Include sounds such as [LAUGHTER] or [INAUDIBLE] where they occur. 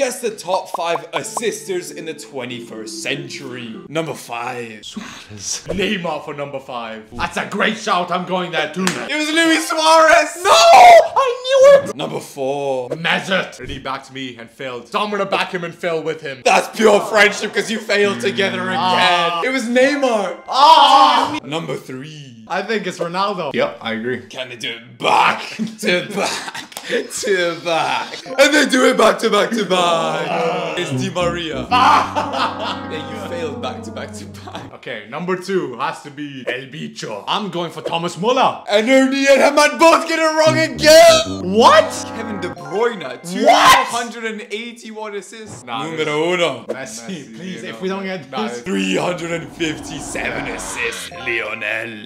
Guess the top five assisters in the 21st century. Number five. Suarez. Neymar for number five. That's a great shout. I'm going there too. It was Luis Suarez. No! I knew it! Number four. Mesut. And he backed me and failed. So I'm gonna back him and fail with him. That's pure friendship because you failed together again. Ah. It was Neymar. Ah! Number three. I think it's Ronaldo. Yep, I agree. Can they do it back [LAUGHS] to back to back? And they do it back to back to back. Ah. It's Di Maria. Ah. [LAUGHS] yeah, you failed back to back to back. Okay, number two has to be El Bicho. I'm going for Thomas Muller. And Ernie and Hamad both get it wrong again. What? Kevin De Bruyne, 281 assists. Nah, Numero uno. Messi, Messi, please, you if know. we don't get Nah, 357 assists, Lionel.